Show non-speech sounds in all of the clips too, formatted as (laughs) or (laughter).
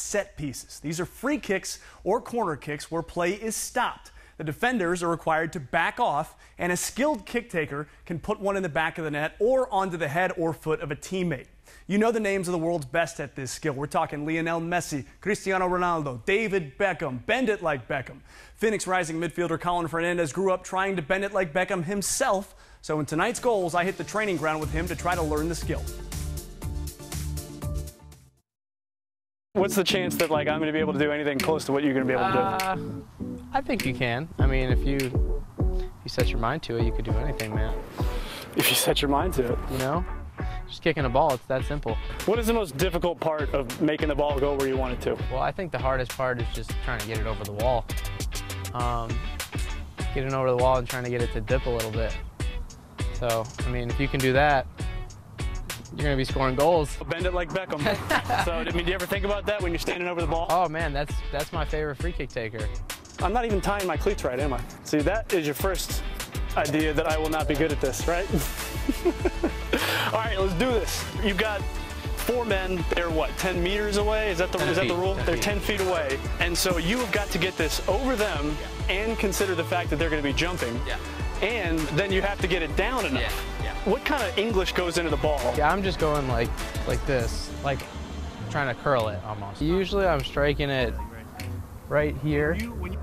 set pieces. These are free kicks or corner kicks where play is stopped. The defenders are required to back off, and a skilled kick taker can put one in the back of the net or onto the head or foot of a teammate. You know the names of the world's best at this skill. We're talking Lionel Messi, Cristiano Ronaldo, David Beckham, bend it like Beckham. Phoenix Rising midfielder Collin Fernandez grew up trying to bend it like Beckham himself. So in tonight's goals, I hit the training ground with him to try to learn the skill. What's the chance that like I'm going to be able to do anything close to what you're going to be able to do? Uh, I think you can. I mean, if you if you set your mind to it, you could do anything, man. If you set your mind to it. You know, just kicking a ball. It's that simple. What is the most difficult part of making the ball go where you want it to? Well, I think the hardest part is just trying to get it over the wall. Um, getting over the wall and trying to get it to dip a little bit. So, I mean, if you can do that, you're going to be scoring goals. (laughs) Bend it like Beckham. so, I mean, do you ever think about that when you're standing over the ball? Oh, man, that's, that's my favorite free kick taker. I'm not even tying my cleats right, am I? See, that is your first idea that I will not be good at this, right? (laughs) All right, let's do this. You've got four men. They're what, 10 meters away? Is that the, is that the rule? 10 they're feet. 10 feet away. And so you have got to get this over them yeah. and consider the fact that they're going to be jumping. Yeah. And then you have to get it down enough. Yeah. yeah. What kind of English goes into the ball? Yeah, I'm just going like like this, like trying to curl it almost. Usually I'm striking it right here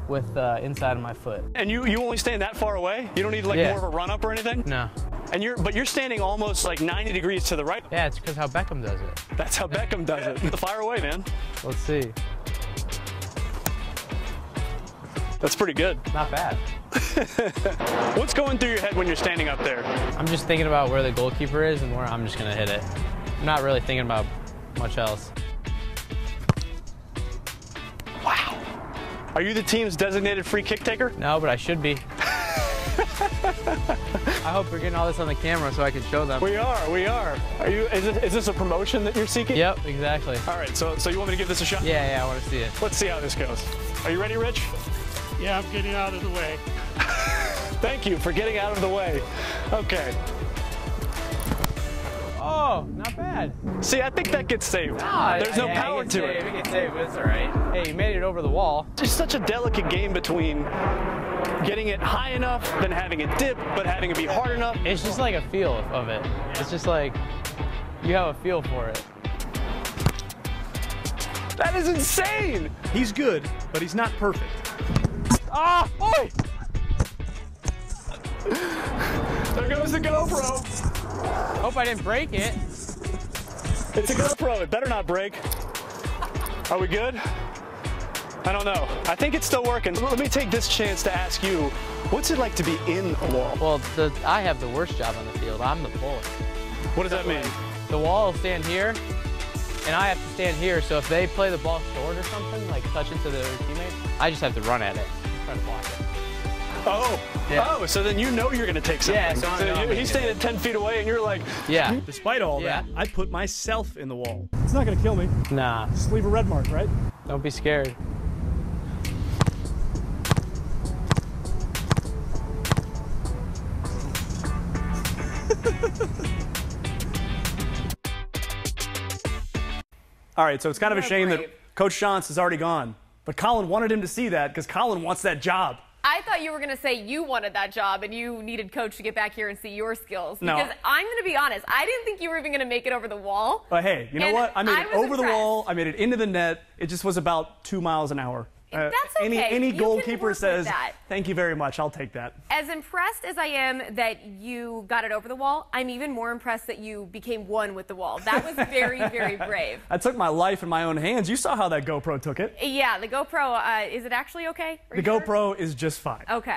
with the uh, inside of my foot. And you, you only stand that far away? You don't need like yeah. more of a run up or anything? No. And you're, but you're standing almost like 90 degrees to the right. Yeah, it's because how Beckham does it. That's how Beckham does it. Fire away, man. Let's see. That's pretty good. Not bad. (laughs) What's going through your head when you're standing up there? I'm just thinking about where the goalkeeper is and where I'm just going to hit it. I'm not really thinking about much else. Wow. Are you the team's designated free kick taker? No, but I should be. (laughs) I hope we're getting all this on the camera so I can show them. We are, we are. Are you? Is, it, is this a promotion that you're seeking? Yep, exactly. All right, so so you want me to give this a shot? Yeah, yeah, I want to see it. Let's see how this goes. Are you ready, Rich? Yeah, I'm getting out of the way. (laughs) Thank you for getting out of the way. Okay. Oh, not bad. See, I think that gets saved. Nah, There's no yeah, power to save, it. We can save, but it's all right. Hey, you made it over the wall. It's such a delicate game between getting it high enough, then having it dip, but having it be hard enough. It's just like a feel of it. It's just like you have a feel for it. That is insane! He's good, but he's not perfect. Ah! Oi! there goes the GoPro. Hope I didn't break it. It's a GoPro. It better not break. Are we good? I don't know. I think it's still working. Let me take this chance to ask you, what's it like to be in a wall? Well, the, I have the worst job on the field. I'm the bully. What does that mean? The wall will stand here, and I have to stand here. So if they play the ball short or something, like touch it to their teammates, I just have to run at it, try to block it. Oh, yeah. oh, so then you know you're going to take something. Yeah, so, so you, he's standing 10 feet away and you're like, yeah. Despite all yeah. that, I put myself in the wall. It's not going to kill me. Nah. Just leave a red mark, right? Don't be scared. All right, so it's kind of a shame that Coach Schantz is already gone. But Collin wanted him to see that because Collin wants that job. I thought you were going to say you wanted that job and you needed coach to get back here and see your skills. No. Because I'm going to be honest, I didn't think you were even going to make it over the wall. But hey, you know and what? I made I it over impressed. the wall. I made it into the net. It just was about two miles an hour. Uh, That's okay. Any, any goalkeeper says, thank you very much. I'll take that. As impressed as I am that you got it over the wall, I'm even more impressed that you became one with the wall. That was very, (laughs) very brave. I took my life in my own hands. You saw how that GoPro took it. Yeah, the GoPro, uh, is it actually okay? Are The you sure? GoPro is just fine. Okay.